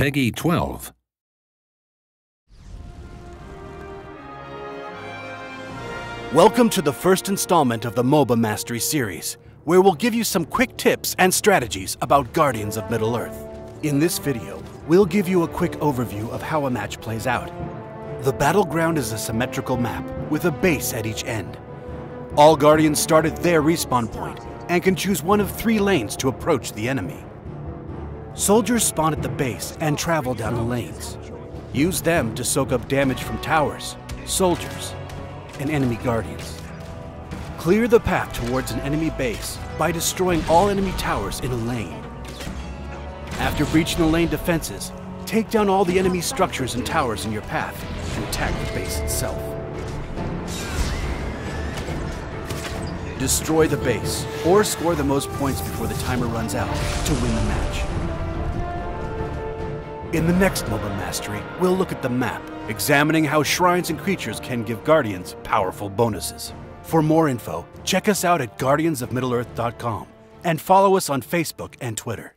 PEGI 12. Welcome to the first installment of the MOBA Mastery series, where we'll give you some quick tips and strategies about Guardians of Middle-earth. In this video, we'll give you a quick overview of how a match plays out. The battleground is a symmetrical map with a base at each end. All Guardians start at their respawn point and can choose one of three lanes to approach the enemy. Soldiers spawn at the base and travel down the lanes. Use them to soak up damage from towers, soldiers, and enemy guardians. Clear the path towards an enemy base by destroying all enemy towers in a lane. After breaching the lane defenses, take down all the enemy structures and towers in your path and attack the base itself. Destroy the base, or score the most points before the timer runs out to win the match. In the next MOBA Mastery, we'll look at the map, examining how shrines and creatures can give Guardians powerful bonuses. For more info, check us out at guardiansofmiddleearth.com and follow us on Facebook and Twitter.